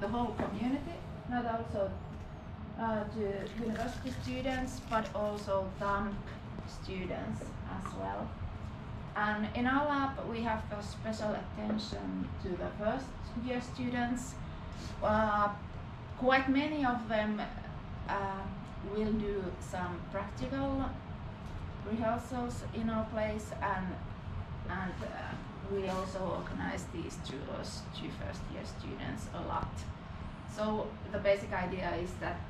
the whole community, not also uh, to university students, but also TAMP students as well. And in our lab, we have a special attention to the first year students. Uh, quite many of them uh, will do some practical rehearsals in our place and and uh, we also organize these tours to first year students a lot. So the basic idea is that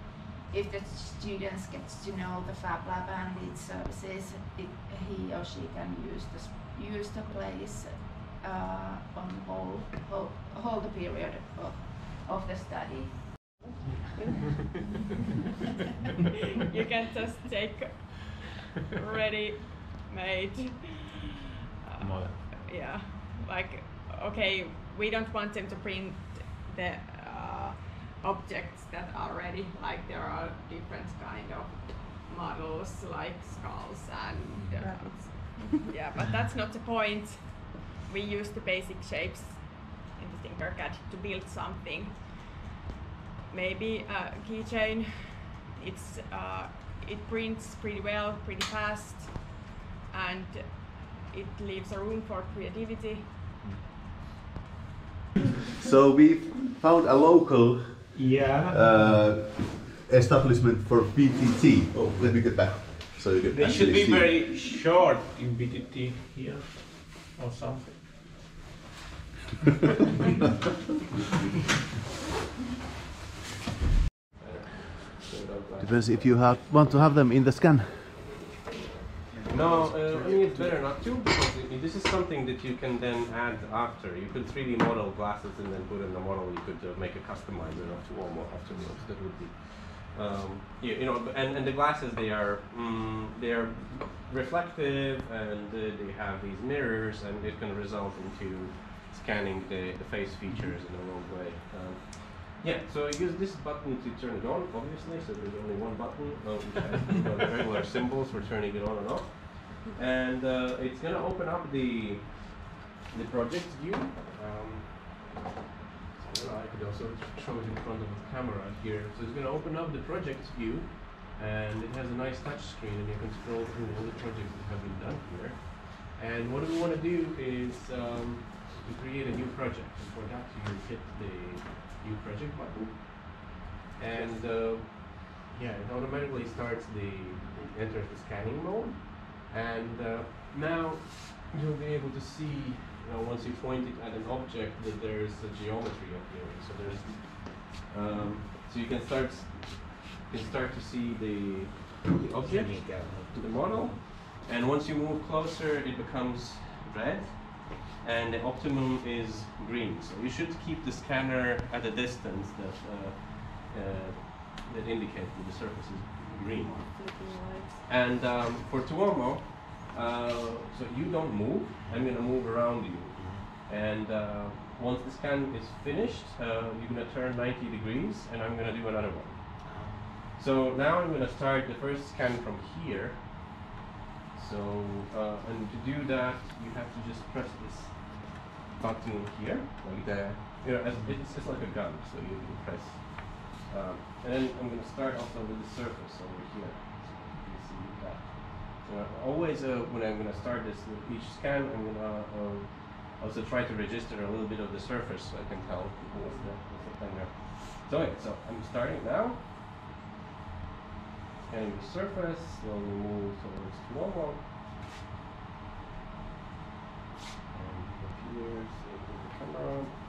if the students gets to know the Fab Lab and its services, it, he or she can use the use the place uh, on whole, whole whole the period of, of the study. you can just take ready made uh, yeah. Like okay we don't want them to print the uh, objects that are ready. Like there are different kind of models like skulls and uh, yeah but that's not the point. We use the basic shapes in the Tinkercad to build something. Maybe a keychain it's uh, it prints pretty well pretty fast. And it leaves a room for creativity so we found a local yeah uh, establishment for BTT. Oh, let me get back so you can They should be see. very short in BTT here or something. Depends if you have, want to have them in the scan. No, uh, I mean it's better not to because this is something that you can then add after. You could 3D model glasses and then put in the model. You could uh, make a customizer of two or more afterwards. That would be, um, you, you know, and, and the glasses they are mm, they are reflective and uh, they have these mirrors and it can result into scanning the, the face features in a wrong way. Um, yeah, so I use this button to turn it on, obviously, so there's only one button, uh, has the regular symbols for turning it on and off. And uh, it's going to open up the the project view. Um, I could also show it in front of the camera here. So it's going to open up the project view, and it has a nice touch screen, and you can scroll through all the projects that have been done here. And what we want to do is um, to create a new project. And for that, you hit the new project button, and uh, yeah, it automatically starts the enters the scanning mode, and uh, now you'll be able to see, you know, once you point it at an object, that there's a geometry appearing. So there's, um, so you can start, you can start to see the, the object, to the model, and once you move closer, it becomes red, and the optimum is green. So you should keep the scanner at a distance that uh, uh, that indicates that the surface is green. And um, for Tuomo, uh, so you don't move. I'm going to move around you. And uh, once the scan is finished, uh, you're going to turn 90 degrees, and I'm going to do another one. So now I'm going to start the first scan from here. So, uh, and to do that, you have to just press this button here, like the, you know, it's just like a gun, so you press. Um, and then I'm going to start also with the surface over here. So you can see that. So always uh, when I'm going to start this with each scan, I'm going to uh, also try to register a little bit of the surface so I can tell what's the, what's the there. So, okay, so I'm starting now. Scanning the surface, slowly move towards the Tuomo. And appears in the camera.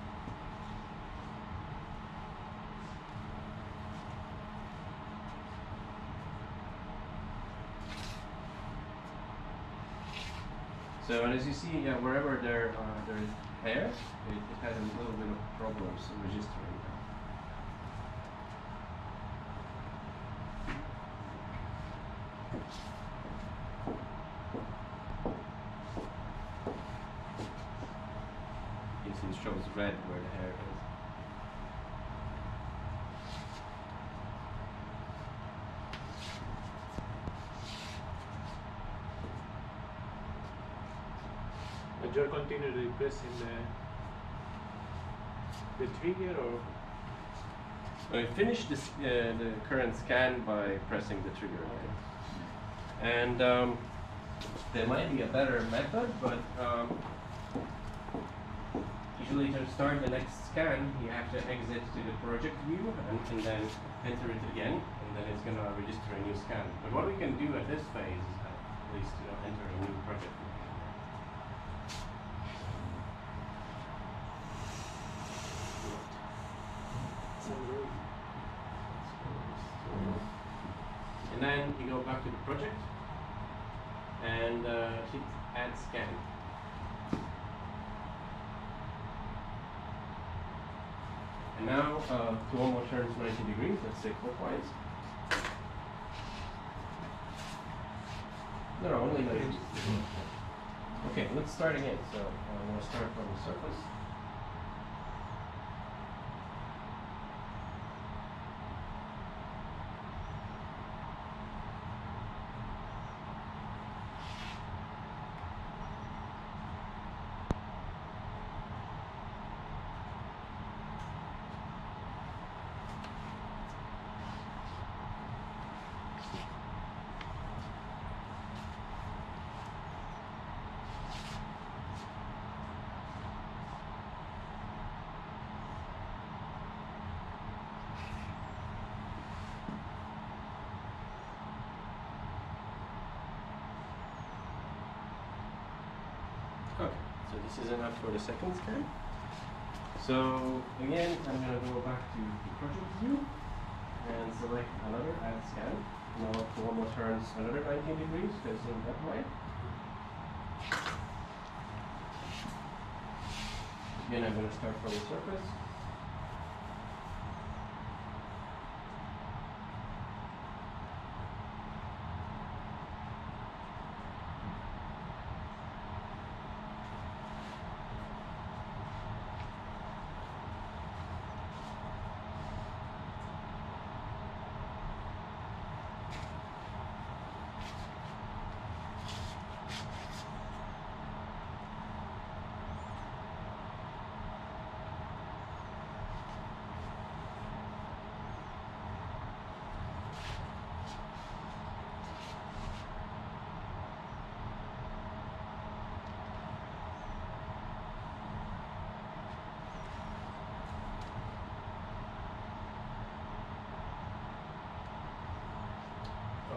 As you see, yeah, wherever there uh, there is hair, it, it has a little bit of problems registering that. You see, it shows red where the hair is. And you're continually pressing the, the trigger or I finish this, uh, the current scan by pressing the trigger again. And um, there might be a better method, but um, usually to start the next scan, you have to exit to the project view and, and then enter it again, and then it's going to register a new scan. But what we can do at this phase is at least you know, enter a new project view. And then you go back to the project and uh, hit add scan. And now uh, Tuomo turns 90 degrees, let's say clockwise. No, no, only 90 degrees. Okay, let's start again. So I'm going to start from the surface. Okay, so this is enough for the second scan. So again, I'm gonna go back to the project view and select another add scan. Now Tuomo turns another 90 degrees facing that way. Again, I'm gonna start from the surface.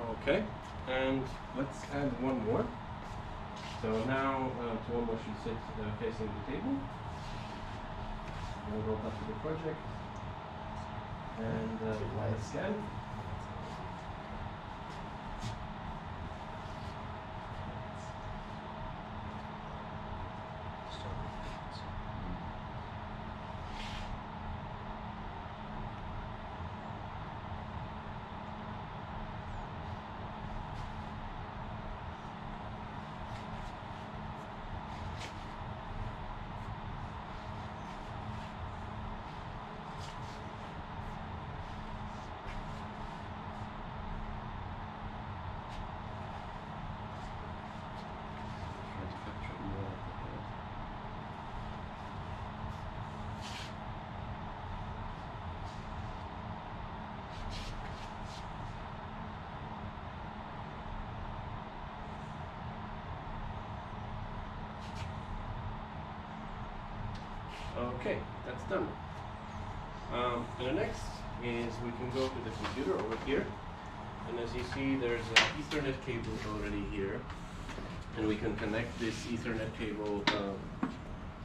Okay, and let's add one more. So now uh, Tuomo should sit uh, facing the table. We'll go back to the project and uh, scan. Try to capture more of the head. Okay, that's done. Um, and the next is we can go to the computer over here. And as you see, there's an Ethernet cable already here. And we can connect this Ethernet cable um,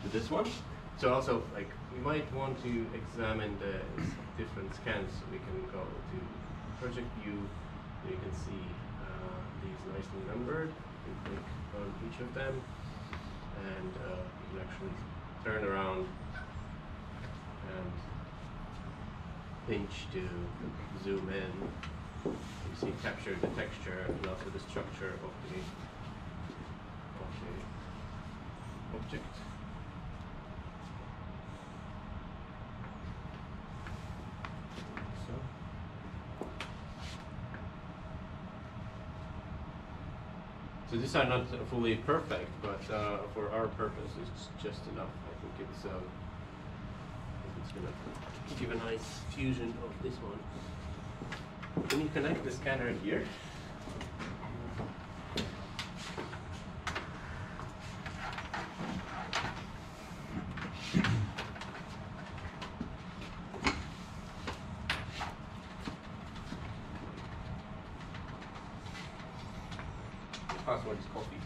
to this one. So also, like, we might want to examine the different scans. So we can go to project view. You can see uh, these nicely numbered. You click on each of them. And uh, you can actually turn around and pinch to zoom in. You see capture the texture and also the structure of the of the object. So. So these are not fully perfect, but uh, for our purpose, it's just enough. I think it's um, I think it's gonna give a nice fusion of this one. Can you connect the scanner here, the password is coffee.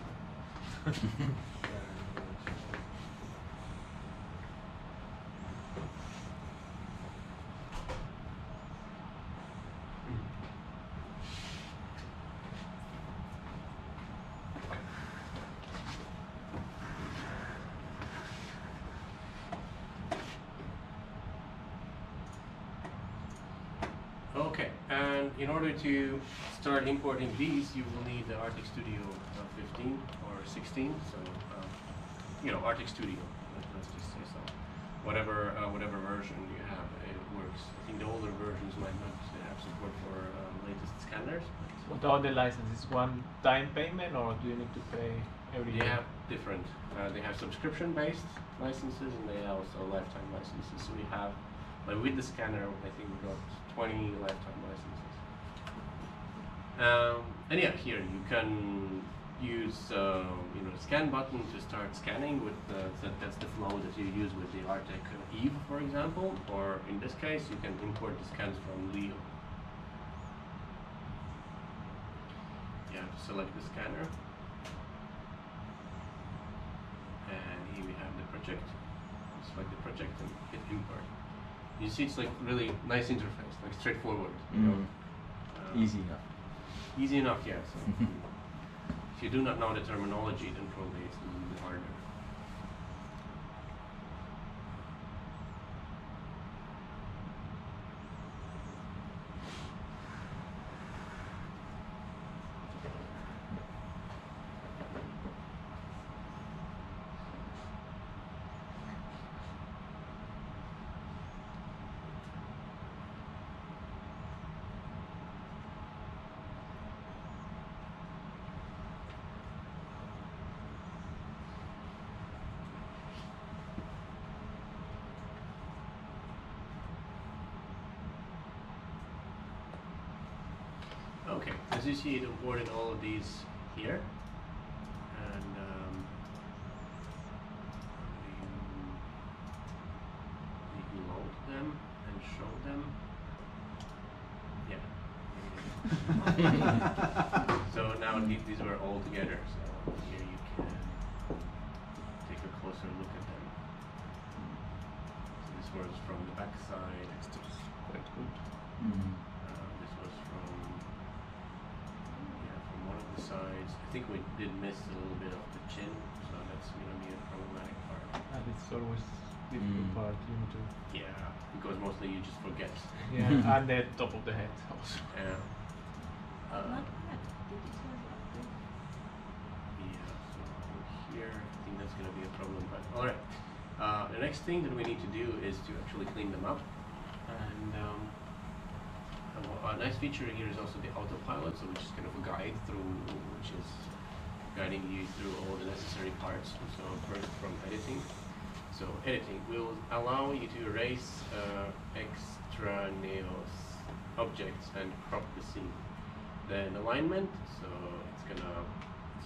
Okay, and in order to start importing these, you will need the Artec Studio uh, 15 or 16. So, um, you know, Artec Studio. let- Let's just say so. Whatever, uh, whatever version you have, it works. I think the older versions might not have support for uh, latest scanners. What are the licenses? One time payment or do you need to pay every They year? have different. Uh, they have subscription-based licenses, and they have also lifetime licenses. So we have, like with the scanner, I think we got 20 lifetime licenses. Um, and yeah, here you can use, uh, you know, the scan button to start scanning. With the, that, that's the flow that you use with the Artec Eva, for example. Or in this case, you can import the scans from Leo. Select the scanner. and here we have the project. Select the project and hit import. You see, it's like really nice interface, like straightforward. You know, Mm. Uh, Easy enough. Easy enough, yeah. So if you do not know the terminology, then probably it's a little bit harder. Okay, as you see, it imported all of these here, and um, you, you can load them and show them. Yeah. so now these were all together. So here you can take a closer look at them. So this was from the back side. Quite good. Mm. Uh, this was from yeah from one of the sides. I think we did miss a little bit of the chin, so that's gonna be a problematic part. And it's always difficult Mm. part, you need to Yeah, because mostly you just forget. yeah, and the top of the head also. Yeah. Uh, Not bad. Did it sound like good? yeah. So here, I think that's gonna be a problem. But all right. Uh, the next thing that we need to do is to actually clean them up, and um, a, nice feature here is also the autopilot, so which is kind of a guide through, which is guiding you through all the necessary parts. So first from editing. So editing will allow you to erase uh, extraneous objects and crop the scene. Then alignment, so it's gonna,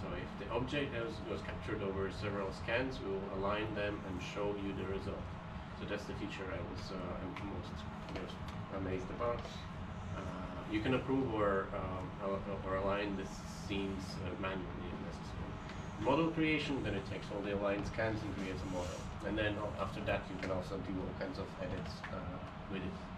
so if the object has, was captured over several scans, we will align them and show you the result. So that's the feature I was uh, most amazed about. Uh, you can approve or, um, or align the scenes uh, manually if necessary. Model creation, then it takes all the aligned scans and creates a model. And then uh, after that, you can also do all kinds of edits uh, with it.